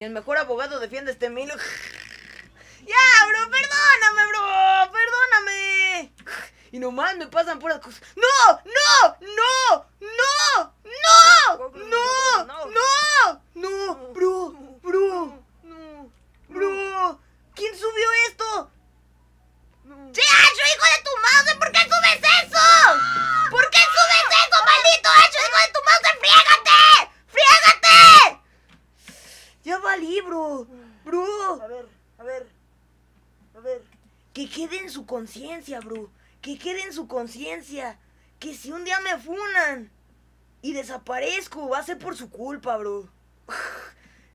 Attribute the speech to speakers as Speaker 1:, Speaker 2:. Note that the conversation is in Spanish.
Speaker 1: El mejor abogado defiende este mil. Ya, bro, perdóname, bro, perdóname. Y nomás me pasan puras cosas. ¡No! ¡No! ¡No! ¡No! ¡No! ¡No! ¡No! ¡No! Bro, bro, bro. ¿Quién subió esto? ¡Che, Acho, hijo de tu mouse! ¿Por qué subes eso? ¿Por qué subes eso, maldito Acho, hijo de tu Ya valí, bro. Bro.
Speaker 2: A ver, a ver. A ver.
Speaker 1: Que quede en su conciencia, bro. Que quede en su conciencia. Que si un día me funan y desaparezco, va a ser por su culpa, bro.